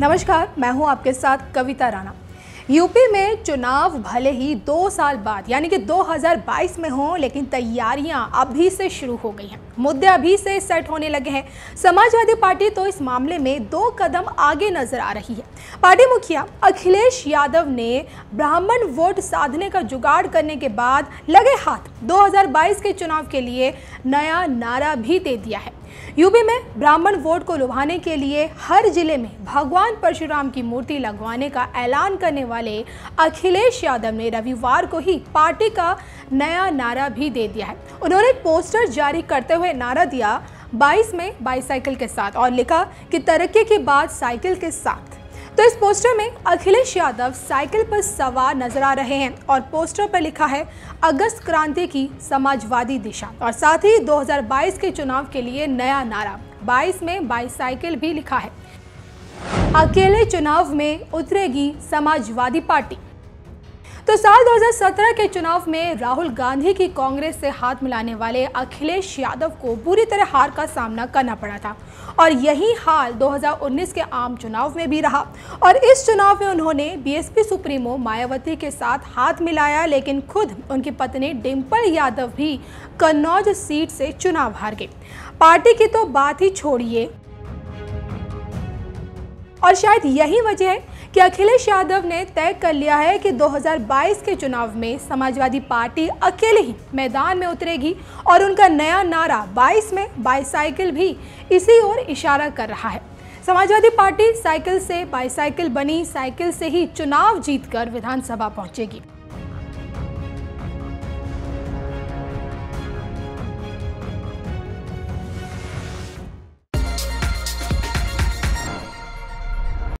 नमस्कार, मैं हूँ आपके साथ कविता राणा। यूपी में चुनाव भले ही दो साल बाद, यानी कि 2022 में हों, लेकिन तैयारियाँ अभी से शुरू हो गई हैं। मुद्दे अभी से सेट होने लगे हैं। समाजवादी पार्टी तो इस मामले में दो कदम आगे नज़र आ रही है। पार्टी मुखिया अखिलेश यादव ने ब्राह्मण वोट साधने का जुगाड़ करने के बाद लगे हाथ। 2022 के चुनाव के लिए नया नारा भी दे दिया है। यूपी में ब्राह्मण वोट को लुभाने के लिए हर ज़िले में भगवान परशुराम की मूर्ति लगवाने का ऐलान करने वाले अखिलेश यादव ने रविवार को ही पार्टी का नया नारा भी दे दिया है। उन्होंने पोस्टर जारी करते हुए नारा दिया 22 में बाईसाइकिल के साथ और लिखा कि तरक्की के बाद साइकिल के साथ। तो इस पोस्टर में अखिलेश यादव साइकिल पर सवार नज़र आ रहे हैं और पोस्टर पर लिखा है, अगस्त क्रांति की समाजवादी दिशा। और साथ ही 2022 के चुनाव के लिए नया नारा 22 में बाईसाइकिल भी लिखा है। अकेले चुनाव में उतरेगी समाजवादी पार्टी। तो साल 2017 के चुनाव में राहुल गांधी की कांग्रेस से हाथ मिलाने वाले अखिलेश यादव को बुरी तरह हार का सामना करना पड़ा था। और यही हाल 2019 के आम चुनाव में भी रहा। और इस चुनाव में उन्होंने बीएसपी सुप्रीमो मायावती के साथ हाथ मिलाया, लेकिन खुद उनकी पत्नी डिम्पल यादव भी कन्नौज सीट से चुनाव हार गए। पार्टी की तो बात ही छोड़िए। और शायद यही वजह है कि अखिलेश यादव ने तय कर लिया है कि 2022 के चुनाव में समाजवादी पार्टी अकेले ही मैदान में उतरेगी और उनका नया नारा 22 में बाईसाइकिल भी इसी ओर इशारा कर रहा है। समाजवादी पार्टी साइकिल से बाईसाइकिल बनी, साइकिल से ही चुनाव जीतकर विधानसभा पहुंचेगी।